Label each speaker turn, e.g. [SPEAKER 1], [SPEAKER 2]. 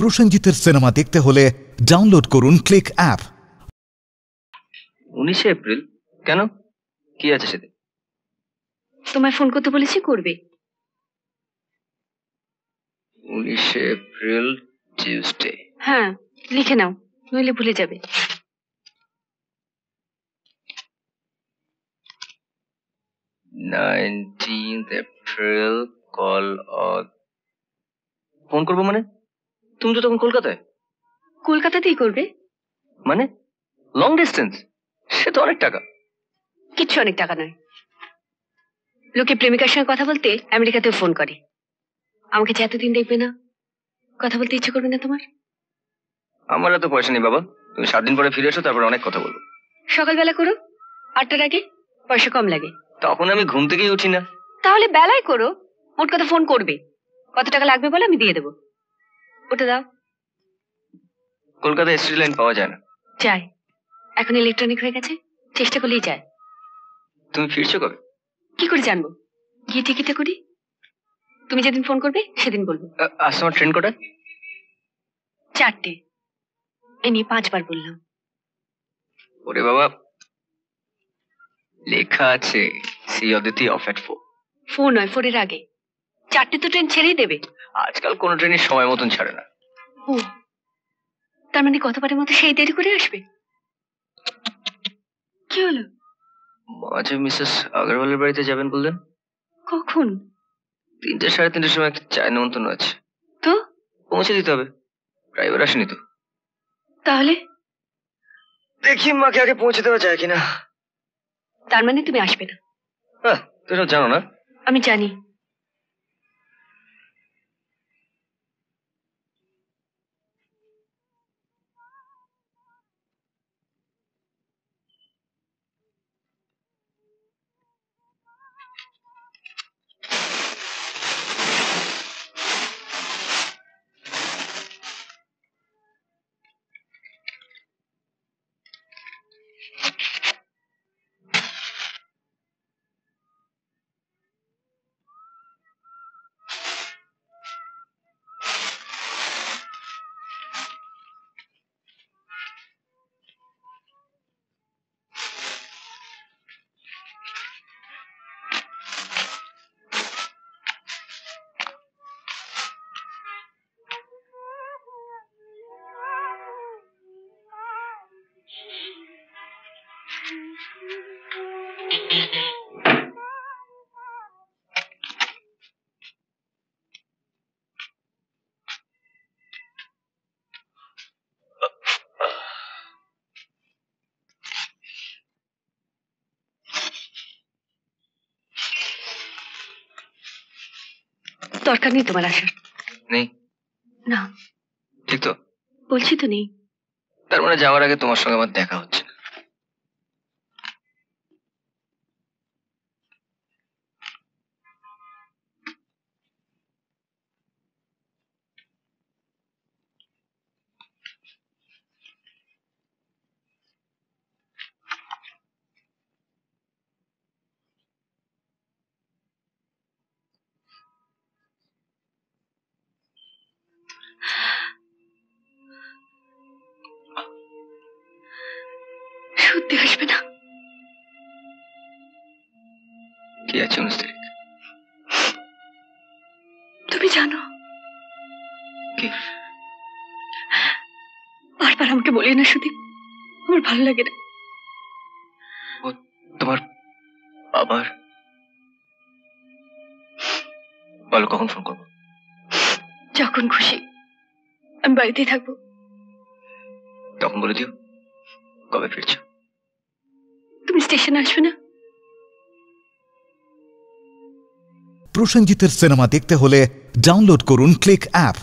[SPEAKER 1] প্রসেনজিতের cinema দেখতে হলে download করুন ক্লিক অ্যাপ।
[SPEAKER 2] উনিশে এপ্রিল? কেন? কি আছে সেদিন?
[SPEAKER 3] তোমায় ফোন করতে বলেছি করবে।
[SPEAKER 2] উনিশে এপ্রিল টিউসডে।
[SPEAKER 3] হ্যাঁ লিখে নাও নইলে ভুলে যাবে।
[SPEAKER 2] নাইনটিন্থ এপ্রিল কল ফোন করব মানে? তুমি তো তখন কলকাতায়?
[SPEAKER 3] কলকাতাতেই করবে।
[SPEAKER 2] মানে? লং ডিস্টেন্স সে তো অনেক টাকা।
[SPEAKER 3] কিচ্ছু অনেক টাকা নয়। লোকে প্রেমিকার সঙ্গে কথা বলতে আমেরিকাতেও ফোন করে। আমাকে যে এতদিন দেখবে না কথা বলতে ইচ্ছে করবে না তোমার?
[SPEAKER 2] আমার এত পয়সা নেই বাবা। তুমি সাত দিন পরে ফিরে এসো তারপর অনেক কথা বলব।
[SPEAKER 3] সকালবেলা করো আটটার আগে পয়সা কম লাগে।
[SPEAKER 2] তখন আমি ঘুম থেকেই উঠি না।
[SPEAKER 3] তাহলে বেলায় করো মোট কথা ফোন করবে। কত টাকা লাগবে বলে আমি দিয়ে দেবো। ওটা দাও।
[SPEAKER 2] কলকাতায় স্ট্রিট লাইন পাওয়া যায় না।
[SPEAKER 3] চাই এখন ইলেকট্রনিক হয়ে গেছে চেষ্টা করলেই যায়।
[SPEAKER 2] তুমি ফিরছো কবে?
[SPEAKER 3] কি করে জানব? গিয়ে টিকিটে করি। তুমি যেদিন ফোন করবে সেদিন বলব।
[SPEAKER 2] আজ তোমার ট্রেন কটায়?
[SPEAKER 3] চারটে। এ নিয়ে পাঁচবার বললাম।
[SPEAKER 2] ওরে বাবা। লেখা আছে সি অদিতি অফ এট ফোর
[SPEAKER 3] ফোন নয় ফোরের আগে। চারটে তো ট্রেন ছেড়েই দেবে।
[SPEAKER 2] আজকাল কোনো ট্রেনই সময় মতন ছাড়ে না।
[SPEAKER 3] ও তার মানে গতবারের মতো সেই দেরি করে আসবে? কি হলো?
[SPEAKER 2] মাঝে মিসেস আগরওয়ালের বাড়িতে যাবেন বললেন।
[SPEAKER 3] কখন?
[SPEAKER 2] তিনটে সাড়ে তিনটের সময় একটা চায় নেমন্তন্ন আছে।
[SPEAKER 3] তো?
[SPEAKER 2] পৌঁছে দিতে হবে। ড্রাইভার আসেনি তো।
[SPEAKER 3] তাহলে?
[SPEAKER 2] দেখি মাকে আগে পৌঁছে দেওয়া যায় কিনা।
[SPEAKER 3] তার মানে তুমি আসবে না।
[SPEAKER 2] হ্যাঁ তুমি জানো না?
[SPEAKER 3] আমি জানি। দরকার নেই তোমার আসার।
[SPEAKER 2] নেই?
[SPEAKER 3] না।
[SPEAKER 2] ঠিক তো।
[SPEAKER 3] বলছি তো নেই।
[SPEAKER 2] তার মানে যাওয়ার আগে তোমার সঙ্গে আমার দেখা হচ্ছে
[SPEAKER 3] সত্যি আসবে না।
[SPEAKER 2] কি আছে উনিশ তারিখ
[SPEAKER 3] তুমি জানো।
[SPEAKER 2] কি?
[SPEAKER 3] বারবার আমাকে বলি না সুদীপ। আমার ভালো লাগে না।
[SPEAKER 2] ও তোমার আবার বলো কখন ফোন করব?
[SPEAKER 3] যখন খুশি। আমি বাড়িতেই থাকব।
[SPEAKER 2] তখন বলে দিও কবে ফিরছো?
[SPEAKER 3] তুমি স্টেশনে আসবে না?
[SPEAKER 1] প্রসেনজিতের সিনেমা দেখতে হলে ডাউনলোড করুন ক্লিক অ্যাপ।